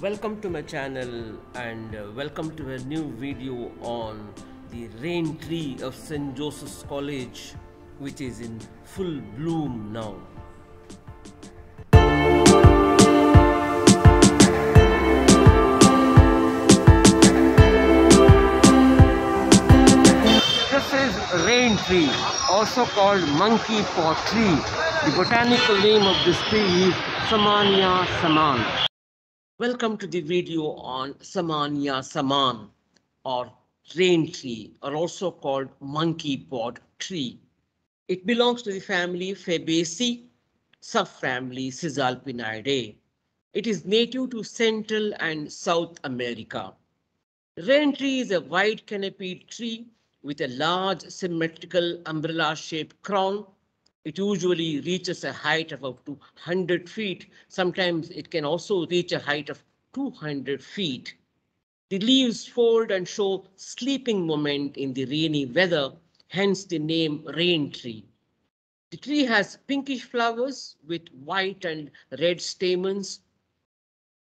welcome to my channel and uh, welcome to a new video on the rain tree of St. Joseph's College which is in full bloom now. This is rain tree also called monkey pod tree. The botanical name of this tree is Samanea saman. Welcome to the video on Samanea saman or rain tree or also called monkey pod tree. It belongs to the family Fabaceae, subfamily Caesalpinidae. It is native to Central and South America. Rain tree is a wide canopied tree with a large symmetrical umbrella shaped crown. It usually reaches a height of up to 100 feet. Sometimes it can also reach a height of 200 feet. The leaves fold and show sleeping moment in the rainy weather, hence the name rain tree. The tree has pinkish flowers with white and red stamens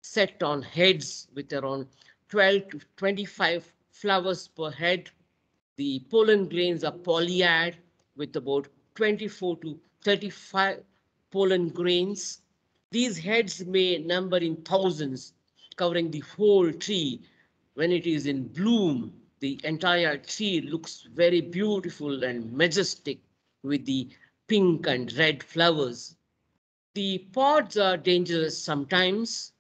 set on heads with around 12 to 25 flowers per head the pollen grains are polyad with about 24 to 35 pollen grains. These heads may number in thousands, covering the whole tree. When it is in bloom, the entire tree looks very beautiful and majestic with the pink and red flowers. The pods are dangerous sometimes.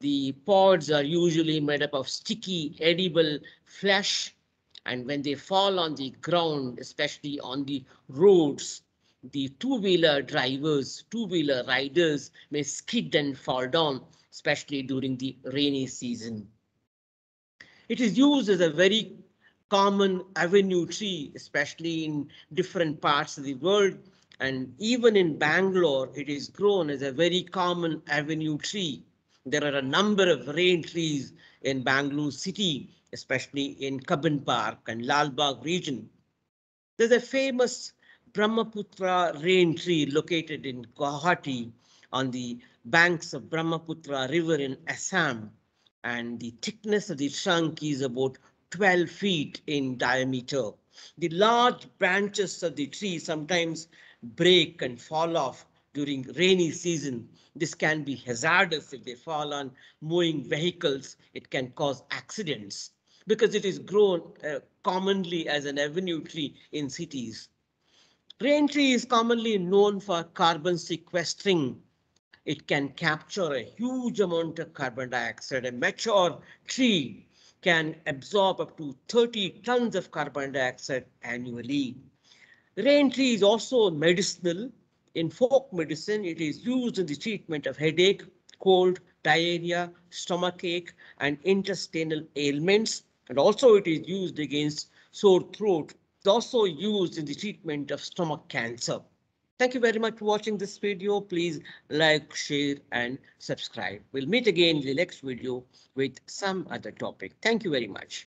The pods are usually made up of sticky, edible flesh and when they fall on the ground, especially on the roads, the two-wheeler drivers, two-wheeler riders may skid and fall down, especially during the rainy season. It is used as a very common avenue tree, especially in different parts of the world. And even in Bangalore, it is grown as a very common avenue tree. There are a number of rain trees in Bangalore city especially in Cubbon Park and Lalbagh region. There's a famous Brahmaputra rain tree located in Guwahati on the banks of Brahmaputra river in Assam. And the thickness of the trunk is about 12 feet in diameter. The large branches of the tree sometimes break and fall off during rainy season. This can be hazardous if they fall on moving vehicles. It can cause accidents because it is grown uh, commonly as an avenue tree in cities. Rain tree is commonly known for carbon sequestering. It can capture a huge amount of carbon dioxide. A mature tree can absorb up to 30 tons of carbon dioxide annually. Rain tree is also medicinal. In folk medicine, it is used in the treatment of headache, cold, diarrhea, stomachache, and intestinal ailments and also it is used against sore throat. It's also used in the treatment of stomach cancer. Thank you very much for watching this video. Please like, share and subscribe. We'll meet again in the next video with some other topic. Thank you very much.